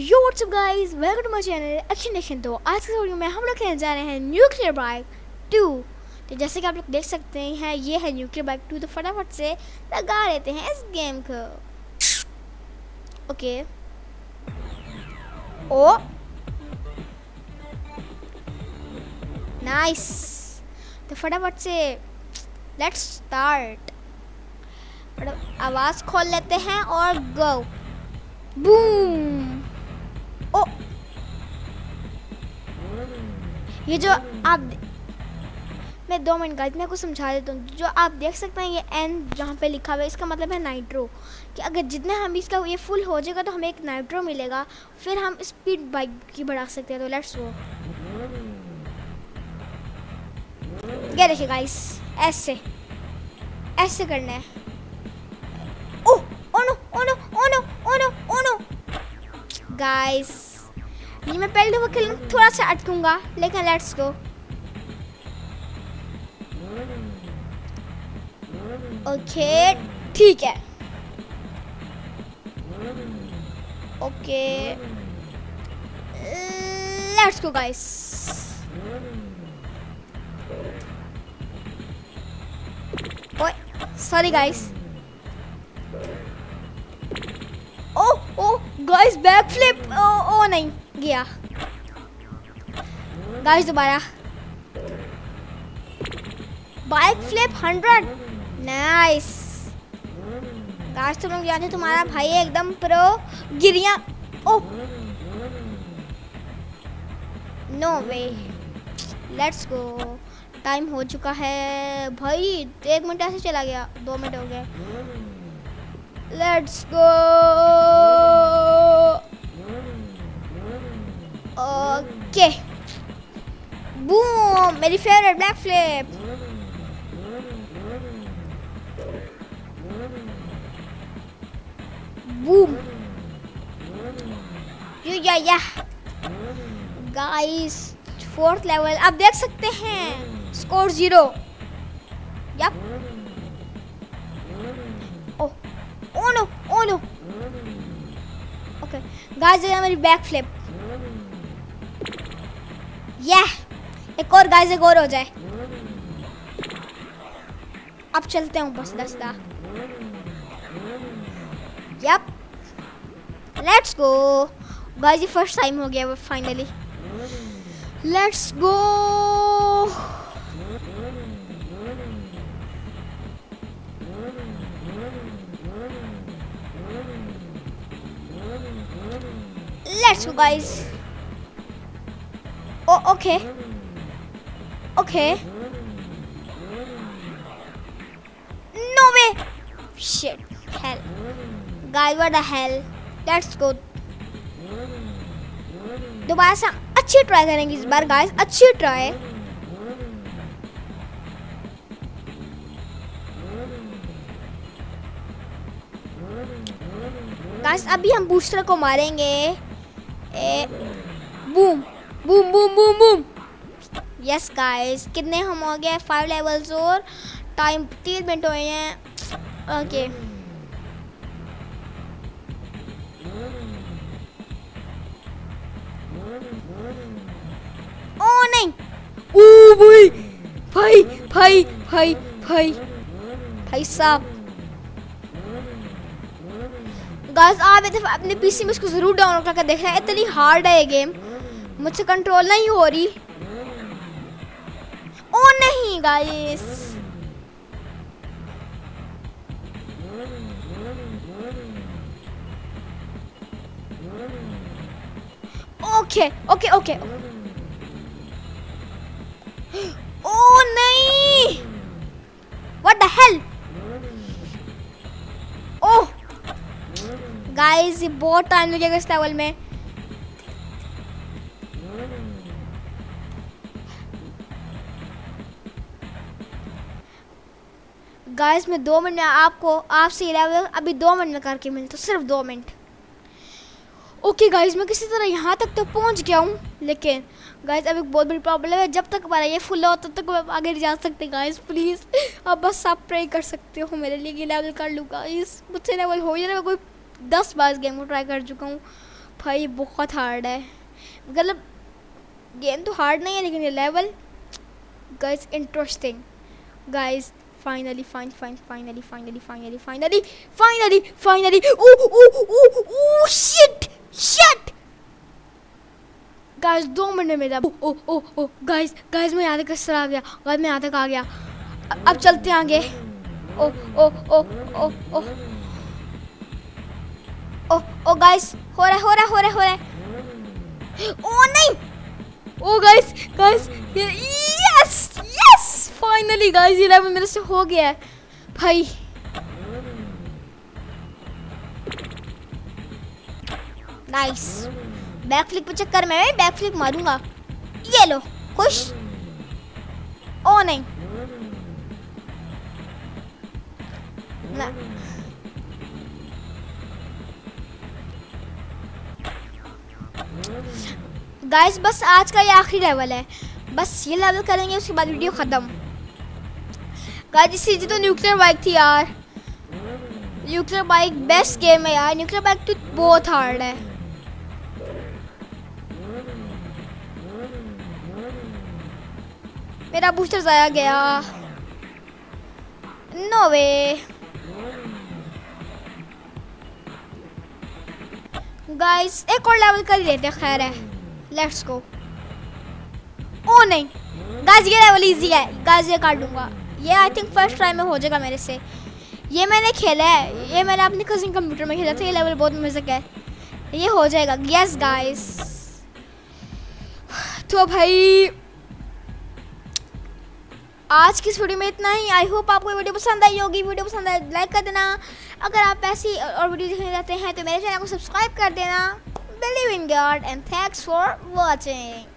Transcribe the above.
Yo WhatsApp guys welcome to my channel Action Nation तो आज के वीडियो में हम लोग खेलने जा रहे हैं न्यूक्लियर बाइक टू तो जैसे कि आप लोग देख सकते हैं, ये है न्यूक्लियर बाइक टू तो फटाफट से लगा लेते हैं इस गेम को। ओके ओ। नाइस तो फटाफट से लेट्स स्टार्ट आवाज़ खोल लेते हैं और गो बूम ये जो आप मैं दो मिनट का, इतना कुछ समझा देता हूँ। जो आप देख सकते हैं, ये एन जहाँ पे लिखा हुआ है, इसका मतलब है नाइट्रो कि अगर जितने हम इसका ये फुल हो जाएगा तो हमें एक नाइट्रो मिलेगा। फिर हम स्पीड बाइक की बढ़ा सकते हैं तो लेट्स गो ये देखिए गाइस ऐसे। ऐसे करना है। ओ ओ no oh no oh no no no. Guys ये मैं पहले दफ़ा खेल थोड़ा सा अटकूँगा, लेकिन लेट्स गो ओके ठीक है. Okay let's go guys sorry guys oh oh guys back flip oh oh नहीं, गया। गाइस दोबारा। Bike flip hundred nice guys तुम लोग जानते तुम्हारा भाई एकदम प्रो गिरिया। ओ no way let's go time हो चुका है। भाई, एक मिनट ऐसे चला गया। दो मिनट हो गए। लेट्स गो ओके बूम मेरी favourite black flip boom you yeah yeah guys fourth level आप देख सकते हैं. Score zero yup oh oh no oh no okay guys ये मेरी बैक फ्लिप या एक और गाइस एक और हो जाए. अब चलते हैं सीधा सीधा यप लेट्स गो गाइस ये फ़र्स्ट टाइम हो गया finally let's go let's go guys oh okay okay no way shit hell guys what the hell let's go दोबारा से अच्छी ट्राई करेंगे इस बार गाइस अच्छी ट्राई गाइस अभी हम बूस्टर को मारेंगे boom boom boom boom boom yes guys कितने हम हो गए? फाइव लेवल्स और टाइम तीन मिनट हुए हैं। ओके ओ नहीं. ओ भाई भाई भाई भाई भाई। भाई साहब गाइस आप इधर अपने पीसी में इसको ज़रूर डाउनलोड करके देखना इतनी हार्ड है ये गेम मुझसे कंट्रोल नहीं हो रही। ओ, नहीं guys okay okay okay guys ये बहुत टाइम लगेगा इस लेवल में। गाइस मैं दो मिनट आपको, आपसे लेवल अभी दो मिनट में करके मिलता सिर्फ़ दो मिनट। ओके गाइस मैं किसी तरह यहाँ तक तो पहुँच गया हूँ, लेकिन गाइस अब एक बहुत बड़ी प्रॉब्लम है। जब तक हमारा ये फुल हो, तब तक मैं आगे जा सकते गाइस प्लीज़ अब बस आप प्रे कर सकते हो मेरे लिए लेवल कर लूँ गाइस मुझसे लेवल हो मैं कोई दस बार गेम को ट्राई कर चुका हूँ। भाई, बहुत हार्ड है। मतलब गेम तो हार्ड नहीं है, लेकिन ये level guys interesting guys finally, fine fine, finally finally finally finally finally finally, ooh ooh ooh ooh, shit shit! Guys दो मिनट में मेरा ओ ओ ओ गाइस गाइस मैं यहाँ तक किस आ गया। गाइस मैं यहाँ तक आ गया। अब चलते हैं आगे। ओ oh oh oh oh. Oh oh guys हो रहा है रहा हो रहा हो रहा ओ नहीं ओ guys guys yes yes finally guys ये लेवल मेरे से हो गया है भाई नाइस बैक फ्लिप के चक्कर में मैं बैक फ्लिप मारूँगा ये लो खुश ओ नहीं ना गाइस बस आज का ये आखिरी लेवल है। बस ये लेवल करेंगे, उसके बाद वीडियो ख़त्म। गाइस इसी तो न्यूक्लियर बाइक थी यार। न्यूक्लियर बाइक बेस्ट गेम है यार। न्यूक्लियर बाइक तो बहुत हार्ड है। मेरा बूस्टर जाया गया। नो वे गाइस एक और लेवल कर लेते हैं, खैर है। लेट्स गो ओ, नहीं। गाइस ये लेवल इजी है। गाइस ये काट दूँगा। ये आई थिंक फ़र्स्ट ट्राई में हो जाएगा मेरे से। ये मैंने खेला है। ये मैंने अपने कजिन कंप्यूटर में खेला था। ये लेवल बहुत मज़े है। ये हो जाएगा। यस गाइस तो भाई आज की इस वीडियो में इतना ही। आई होप आपको वीडियो पसंद आई होगी। वीडियो पसंद आए लाइक कर देना। अगर आप ऐसी और वीडियो देखने जाते हैं तो मेरे चैनल को सब्सक्राइब कर देना। Believe in God and thanks for watching